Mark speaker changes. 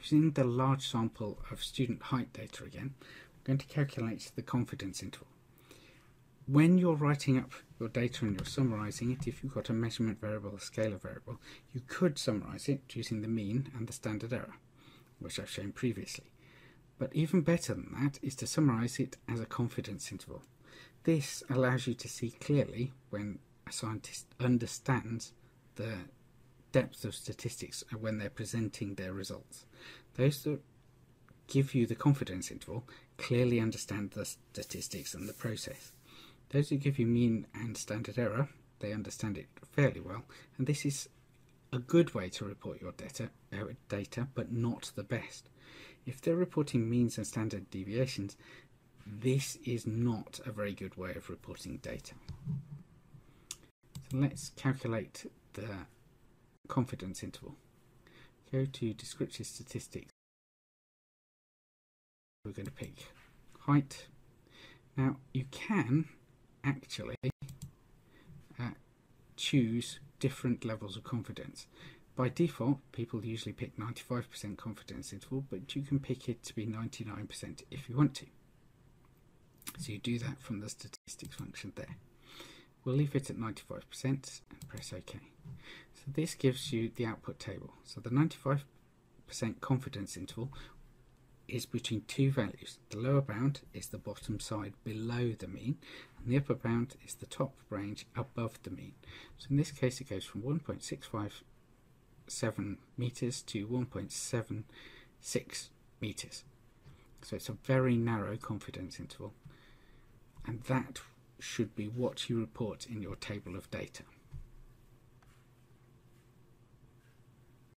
Speaker 1: using the large sample of student height data again, I'm going to calculate the confidence interval. When you're writing up your data and you're summarizing it, if you've got a measurement variable, a scalar variable, you could summarize it using the mean and the standard error, which I've shown previously. But even better than that is to summarize it as a confidence interval. This allows you to see clearly when a scientist understands the depth of statistics when they're presenting their results. Those that give you the confidence interval clearly understand the statistics and the process. Those who give you mean and standard error, they understand it fairly well, and this is a good way to report your data, uh, data but not the best. If they're reporting means and standard deviations, this is not a very good way of reporting data. So let's calculate the confidence interval. Go to descriptive statistics. We're going to pick height. Now you can actually uh, choose different levels of confidence. By default, people usually pick 95% confidence interval, but you can pick it to be 99% if you want to. So you do that from the statistics function there. We'll leave it at 95% and press OK. So this gives you the output table. So the 95% confidence interval is between two values. The lower bound is the bottom side below the mean, and the upper bound is the top range above the mean. So in this case, it goes from 1.657 meters to 1.76 meters. So it's a very narrow confidence interval, and that should be what you report in your table of data.